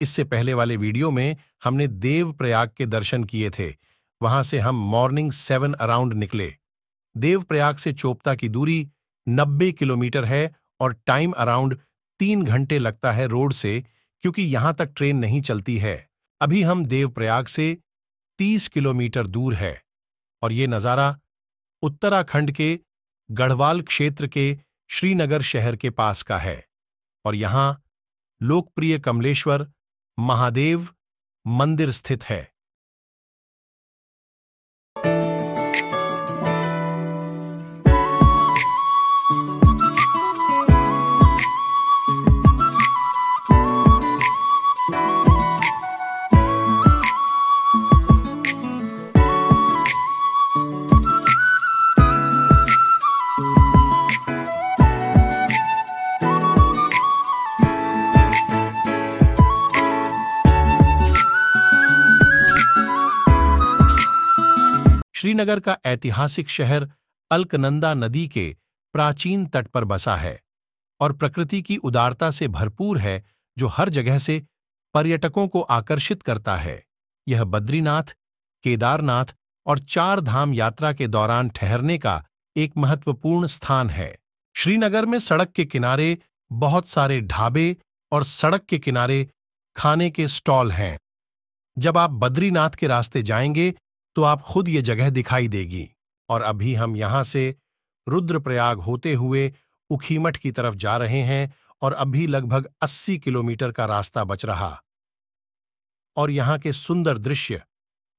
इससे पहले वाले वीडियो में हमने देवप्रयाग के दर्शन किए थे। वहाँ से हम मॉर्निंग सेवन अराउंड निकले। देवप्रयाग से चोपता की दूरी नब्बे किलोमीटर है और टाइम अराउंड तीन घंटे लगता है रोड से, क्योंकि यहाँ तक ट्रेन नहीं चलती है। अभी हम देवप्रयाग से तीस किलोमीटर दूर है और ये नज़ारा उत्तराखंड के गढ़वाल क्षेत्र के श्रीनगर शहर के पास का है और यहाँ लोकप्रिय कमलेश्वर महादेव मंदिर स्थित है। श्रीनगर का ऐतिहासिक शहर अलकनंदा नदी के प्राचीन तट पर बसा है और प्रकृति की उदारता से भरपूर है, जो हर जगह से पर्यटकों को आकर्षित करता है। यह बद्रीनाथ, केदारनाथ और चार धाम यात्रा के दौरान ठहरने का एक महत्वपूर्ण स्थान है। श्रीनगर में सड़क के किनारे बहुत सारे ढाबे और सड़क के किनारे खाने के स्टॉल हैं। जब आप बद्रीनाथ के रास्ते जाएँगे तो आप खुद ये जगह दिखाई देगी। और अभी हम यहाँ से रुद्रप्रयाग होते हुए उखीमठ की तरफ़ जा रहे हैं और अभी लगभग 80 किलोमीटर का रास्ता बच रहा। और यहाँ के सुंदर दृश्य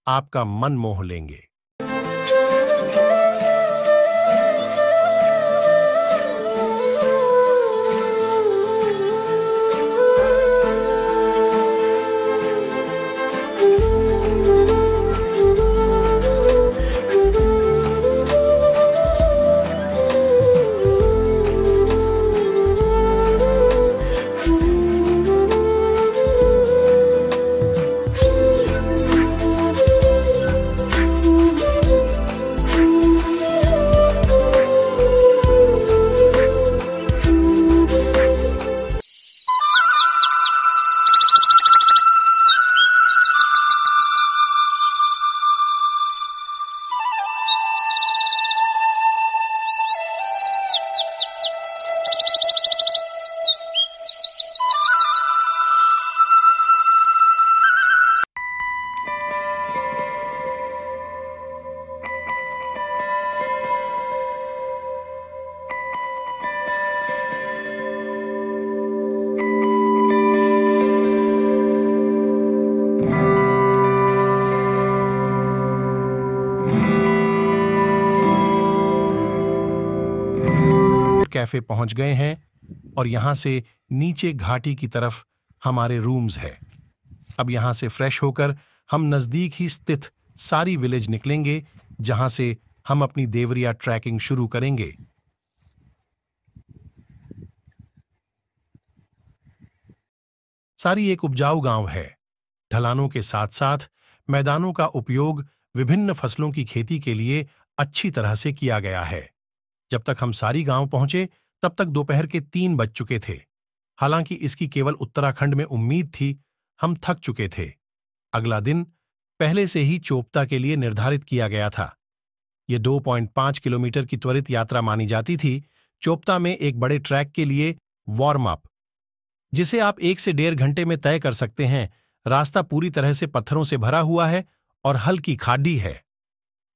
आपका मन मोह लेंगे। you कैफ़े पहुँच गए हैं और यहाँ से नीचे घाटी की तरफ़ हमारे रूम्स है। अब यहाँ से फ्रेश होकर हम नज़दीक ही स्थित सारी विलेज निकलेंगे, जहाँ से हम अपनी देवरिया ट्रैकिंग शुरू करेंगे। सारी एक उपजाऊ गाँव है। ढलानों के साथ साथ मैदानों का उपयोग विभिन्न फ़सलों की खेती के लिए अच्छी तरह से किया गया है। जब तक हम सारी गाँव पहुँचे, तब तक दोपहर के तीन बज चुके थे। हालाँकि इसकी केवल उत्तराखंड में उम्मीद थी, हम थक चुके थे। अगला दिन पहले से ही चोपता के लिए निर्धारित किया गया था। ये 2.5 किलोमीटर की त्वरित यात्रा मानी जाती थी, चोपता में एक बड़े ट्रैक के लिए वार्म अप जिसे आप एक से डेढ़ घंटे में तय कर सकते हैं। रास्ता पूरी तरह से पत्थरों से भरा हुआ है और हल्की खाडी है।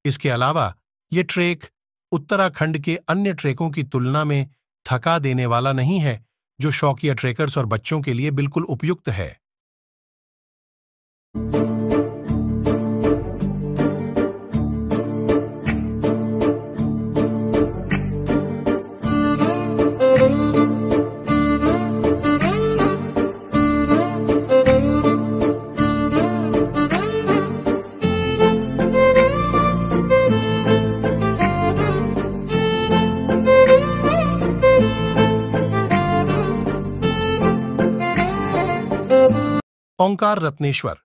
इसके अलावा ये ट्रेक उत्तराखंड के अन्य ट्रेकों की तुलना में थका देने वाला नहीं है, जो शौकिया ट्रेकर्स और बच्चों के लिए बिल्कुल उपयुक्त है। ओंकार रत्नेश्वर,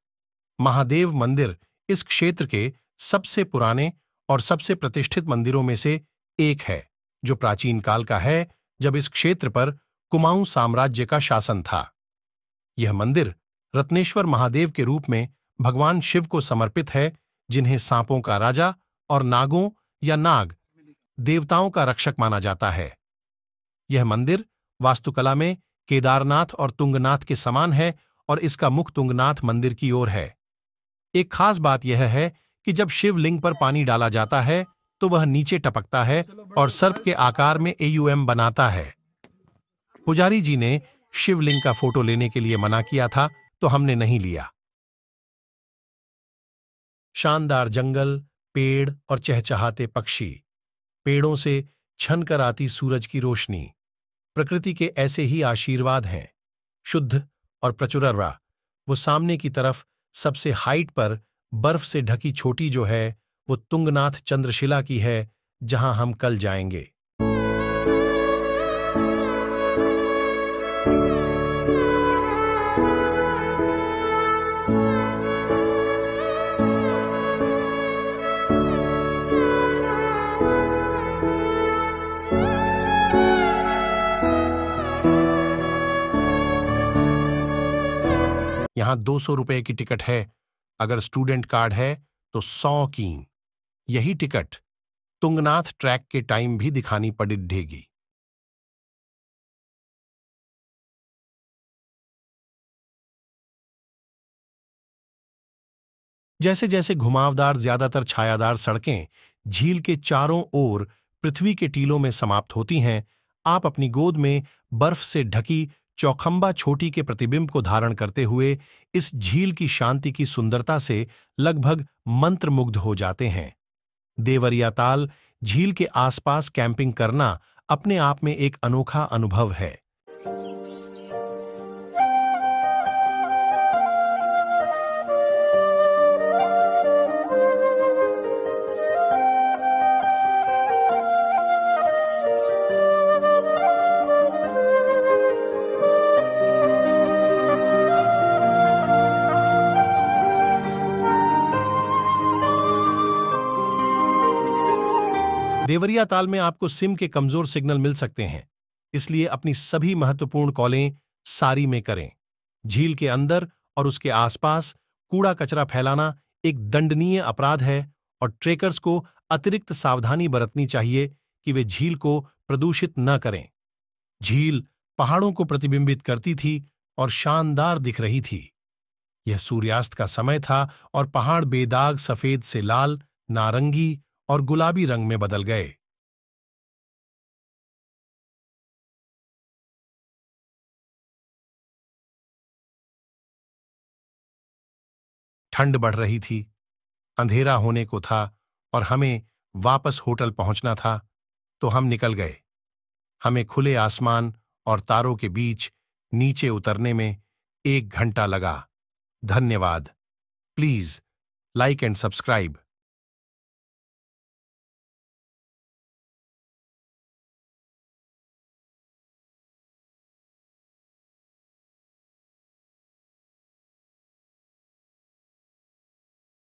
महादेव मंदिर इस क्षेत्र के सबसे पुराने और सबसे प्रतिष्ठित मंदिरों में से एक है, जो प्राचीन काल का है जब इस क्षेत्र पर कुमाऊं साम्राज्य का शासन था। यह मंदिर रत्नेश्वर महादेव के रूप में भगवान शिव को समर्पित है, जिन्हें सांपों का राजा और नागों या नाग देवताओं का रक्षक माना जाता है। यह मंदिर वास्तुकला में केदारनाथ और तुंगनाथ के समान है और इसका मुख तुंगनाथ मंदिर की ओर है। एक खास बात यह है कि जब शिवलिंग पर पानी डाला जाता है तो वह नीचे टपकता है और सर्प के आकार में एयूएम बनाता है। पुजारी जी ने शिवलिंग का फ़ोटो लेने के लिए मना किया था तो हमने नहीं लिया। शानदार जंगल, पेड़ और चहचहाते पक्षी, पेड़ों से छन कर आती सूरज की रोशनी, प्रकृति के ऐसे ही आशीर्वाद हैं। शुद्ध और प्रचुरर्रा वो सामने की तरफ़ सबसे हाइट पर बर्फ़ से ढकी छोटी जो है, वो तुंगनाथ चंद्रशिला की है, जहाँ हम कल जाएँगे। यहाँ दो सौ रुपए की टिकट है। अगर स्टूडेंट कार्ड है तो सौ की। यही टिकट तुंगनाथ ट्रैक के टाइम भी दिखानी पड़ेगी जैसे जैसे घुमावदार ज़्यादातर छायादार सड़कें झील के चारों ओर पृथ्वी के टीलों में समाप्त होती हैं, आप अपनी गोद में बर्फ़ से ढकी चौखंबा छोटी के प्रतिबिंब को धारण करते हुए इस झील की शांति की सुंदरता से लगभग मंत्रमुग्ध हो जाते हैं। देवरिया ताल झील के आसपास कैंपिंग करना अपने आप में एक अनोखा अनुभव है। देवरिया ताल में आपको सिम के कमज़ोर सिग्नल मिल सकते हैं। इसलिए अपनी सभी महत्वपूर्ण कॉलें सारी में करें। झील के अंदर और उसके आसपास कूड़ा कचरा फैलाना एक दंडनीय अपराध है और ट्रेकर्स को अतिरिक्त सावधानी बरतनी चाहिए कि वे झील को प्रदूषित न करें। झील पहाड़ों को प्रतिबिंबित करती थी और शानदार दिख रही थी। यह सूर्यास्त का समय था और पहाड़ बेदाग सफ़ेद से लाल, नारंगी और गुलाबी रंग में बदल गए। ठंड बढ़ रही थी। अंधेरा होने को था और हमें वापस होटल पहुँचना था तो हम निकल गए। हमें खुले आसमान और तारों के बीच नीचे उतरने में एक घंटा लगा। धन्यवाद। Please like and subscribe.